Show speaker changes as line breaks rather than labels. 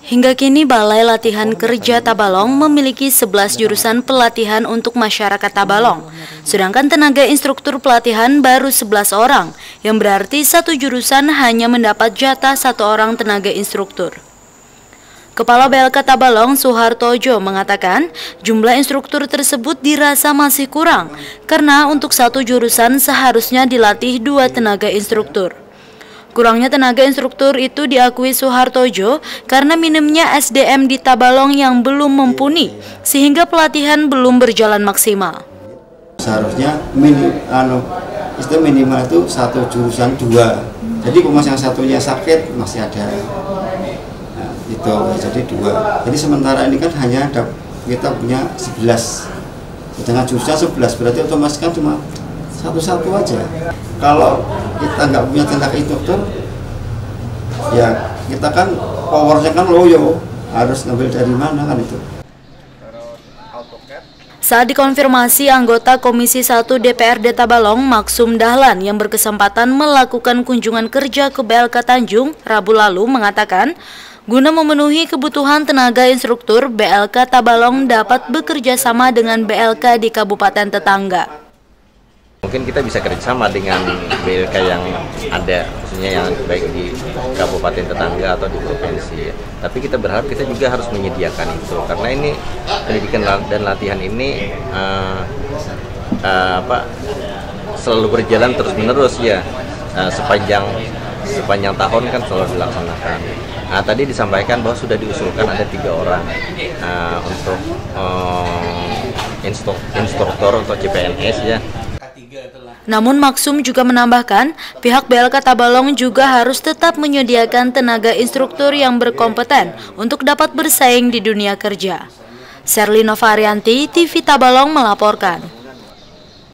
Hingga kini Balai Latihan Kerja Tabalong memiliki 11 jurusan pelatihan untuk masyarakat Tabalong. Sedangkan tenaga instruktur pelatihan baru 11 orang, yang berarti satu jurusan hanya mendapat jatah satu orang tenaga instruktur. Kepala BLK Tabalong Soehartojo mengatakan jumlah instruktur tersebut dirasa masih kurang karena untuk satu jurusan seharusnya dilatih dua tenaga instruktur. Kurangnya tenaga instruktur itu diakui Soehartojo karena minimnya SDM di Tabalong yang belum mumpuni, sehingga pelatihan belum berjalan maksimal.
Seharusnya minim, anu, itu minimal itu satu jurusan dua. Jadi kalau yang satunya sakit masih ada. Nah, itu jadi dua. Jadi sementara ini kan hanya ada kita punya 11 dengan jurusan 11 berarti otomatis kan cuma satu-satu aja. Kalau kita nggak punya tenaga instruktur ya kita kan powernya kan loyo. Harus ngambil dari mana kan itu?
Saat dikonfirmasi anggota Komisi 1 DPRD Tabalong, Maksum Dahlan yang berkesempatan melakukan kunjungan kerja ke BLK Tanjung Rabu lalu mengatakan, guna memenuhi kebutuhan tenaga instruktur, BLK Tabalong dapat bekerja sama dengan BLK di kabupaten tetangga.
Mungkin kita bisa kerjasama dengan BLK yang ada, khususnya yang baik di kabupaten tetangga atau di provinsi. Tapi kita berharap kita juga harus menyediakan itu, karena ini pendidikan dan latihan ini uh, uh, apa selalu berjalan terus menerus ya uh, sepanjang sepanjang tahun kan selalu dilaksanakan. Nah, tadi disampaikan bahwa sudah diusulkan ada tiga orang uh, untuk uh, instruktur atau CPNS ya
namun Maksum juga menambahkan, pihak BLK Tabalong juga harus tetap menyediakan tenaga instruktur yang berkompeten untuk dapat bersaing di dunia kerja. Serlino Varianti, TV Tabalong melaporkan.